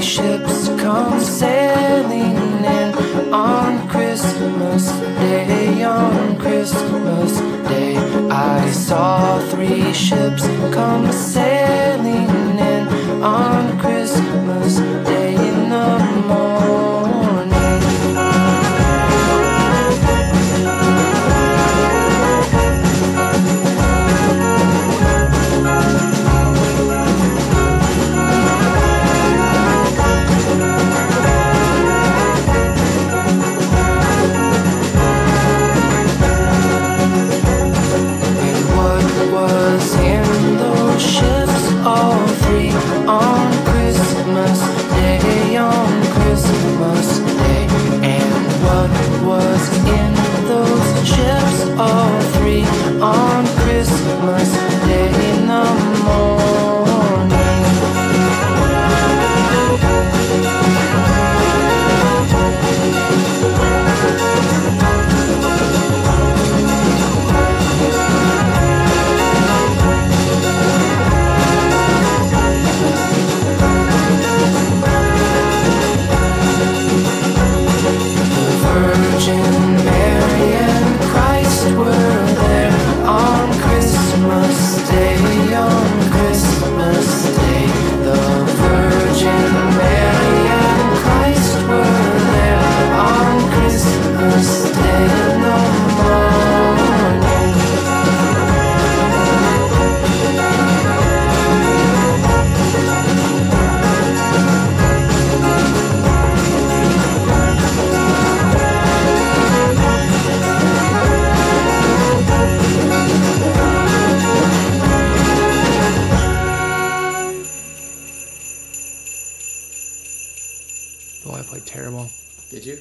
ships come sailing in on Christmas Day. On Christmas Day, I saw three ships come sailing in on Christmas was in those ships? All three on Christmas Day in the morning. Virgin Mary and Christ were Oh, I played terrible. Did you?